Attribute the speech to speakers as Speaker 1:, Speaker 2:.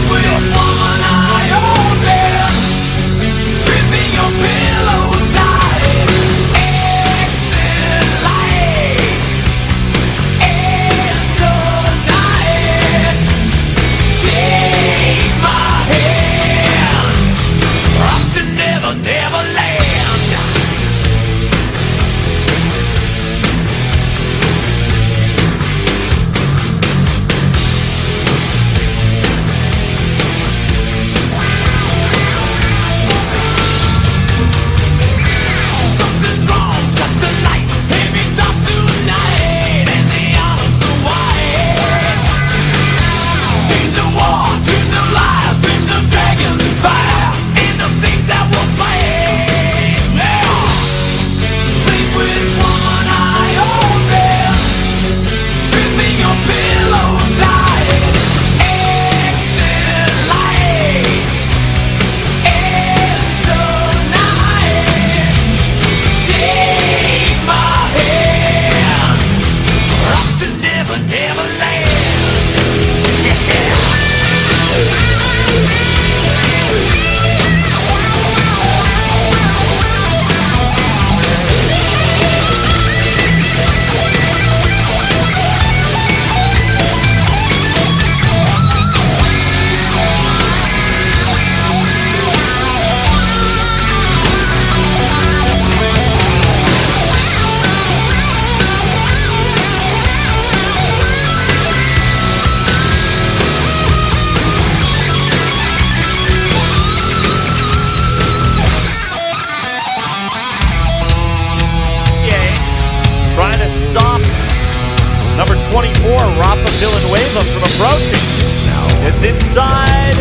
Speaker 1: bitch. 24, Rafa Villanueva from approaching. It's inside.